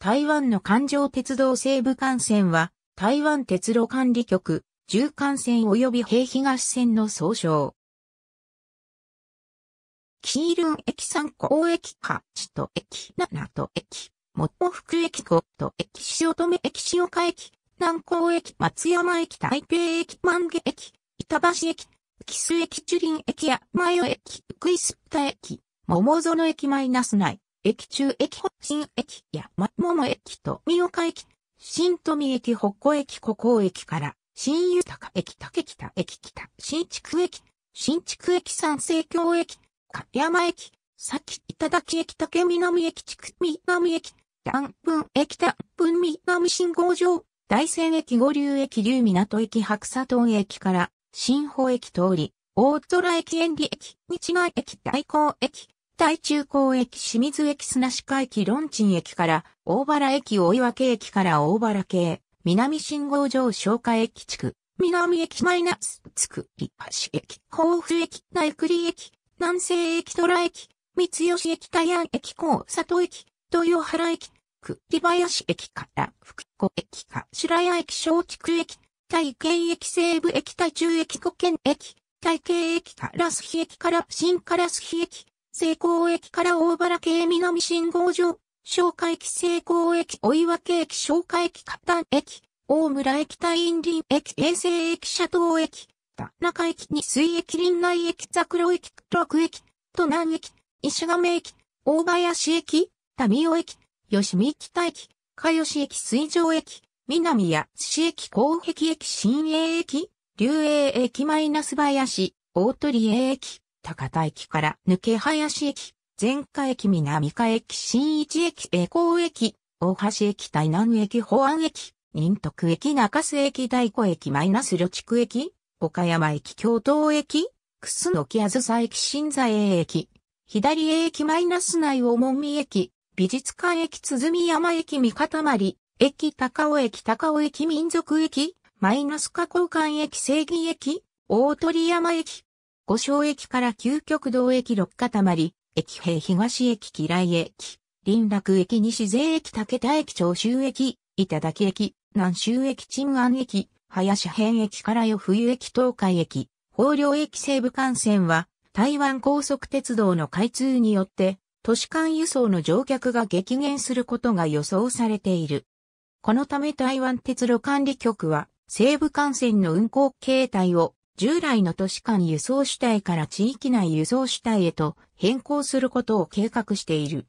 台湾の環状鉄道西部幹線は、台湾鉄路管理局、重幹線及び平東線の総称。キールン駅3港駅か、千と駅7と駅、元福駅5と駅塩留駅塩岡駅、南港駅松山駅台北駅万華駅、板橋駅、木須駅樹林駅や前尾駅、福井すった駅、桃園駅マイナス内、駅中駅北新駅や松桃駅と三岡駅、新富駅北古駅古港駅から新豊駅竹北駅北新築駅、新築駅三聖京駅、か山駅、さき、頂駅竹南駅地区南駅、南分駅田分南信号場、大仙駅五流駅流港駅白砂島駅から新保駅通り、大空駅園里駅、日外駅大港駅、大中港駅清水駅砂鹿駅論鎮駅から大原駅大岩家駅から大原系、南信号場消化駅地区、南駅マイナス、つくり橋駅、甲府駅、内栗駅、南西駅虎駅、三吉駅大安駅高里駅、豊原駅、栗林駅から福子駅か白谷駅小畜駅、大県駅西部駅大中駅古県駅、大京駅からスヒ駅から新からスヒ駅、西高駅から大原系南信号場、消化駅西高駅追分駅消化駅片駅、大村駅大院林駅衛生駅車頭駅、田中駅に水駅林内駅桜駅六駅、都南駅、石亀駅、大林駅、民尾駅、吉見北駅、かよ駅水上駅、南や市駅広壁駅新栄駅、竜栄駅マイナス林、大鳥駅、高田駅から抜け林駅、前下駅南下駅新一駅栄光駅、大橋駅台南駅保安駅、仁徳駅中洲駅大湖駅マイナス旅地駅、岡山駅京都駅、楠木あずさ駅新座営駅、左駅マイナス内大門見駅、美術館駅鼓山駅三方丸、駅高尾駅高尾駅民族駅、マイナス加工館駅正義駅、大鳥山駅、五小駅から旧極道駅六方丸、駅平東駅嫌い駅、林楽駅西税駅竹田駅長州駅、頂駅、南州駅鎮安駅、林辺駅からよ冬駅東海駅、豊陵駅西部幹線は、台湾高速鉄道の開通によって、都市間輸送の乗客が激減することが予想されている。このため台湾鉄路管理局は、西部幹線の運行形態を従来の都市間輸送主体から地域内輸送主体へと変更することを計画している。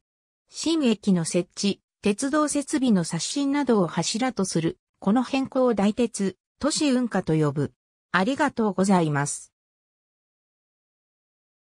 新駅の設置、鉄道設備の刷新などを柱とする、この変更を大鉄、都市運河と呼ぶ。ありがとうございます。